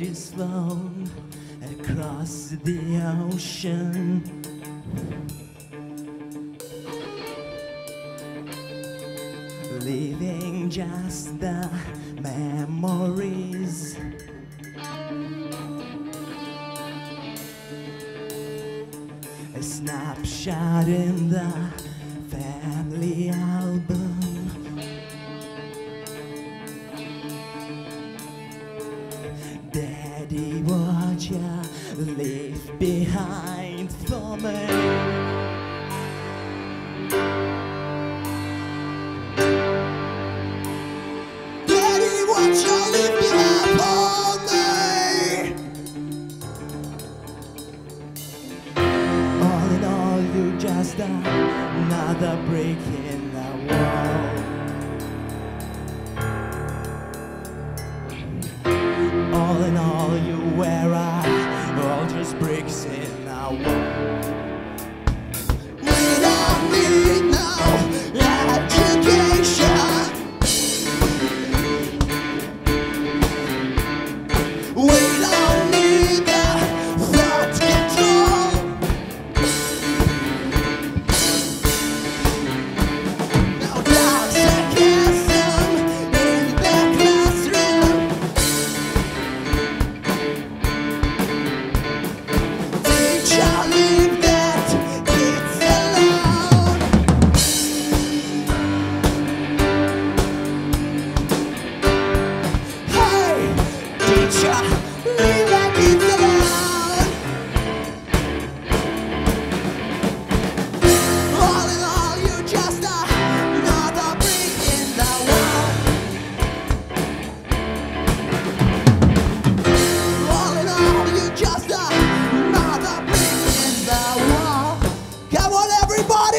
is flown across the ocean. Leaving just the memories. A snapshot in the family album. Leave behind for me? Just another break in the wall. Were I, all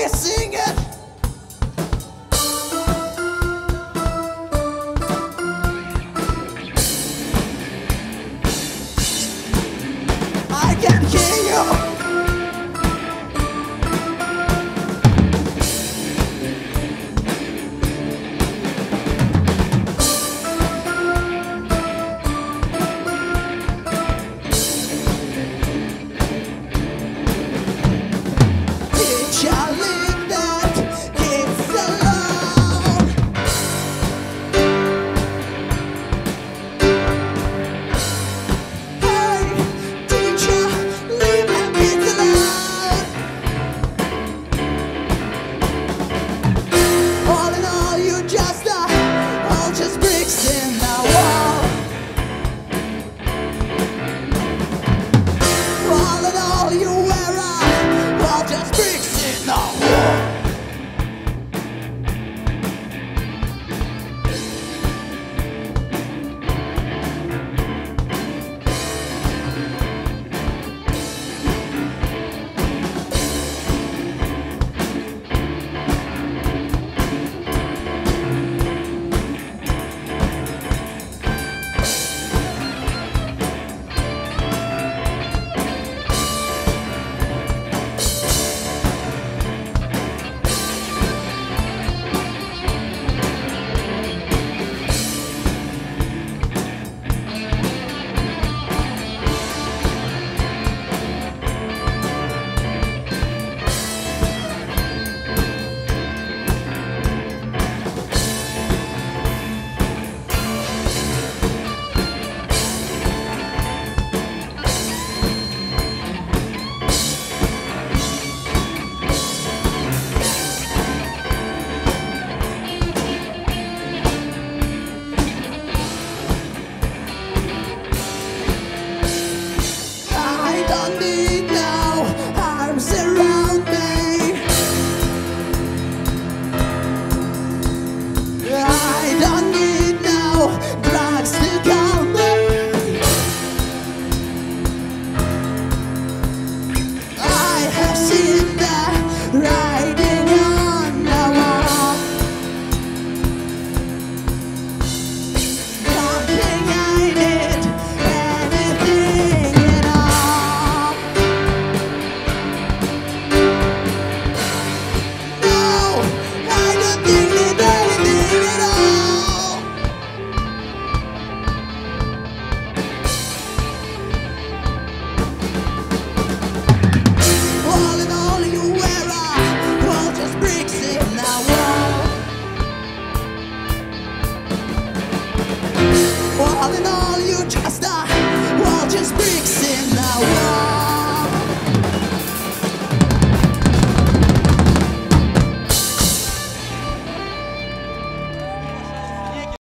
Sing it. I can hear.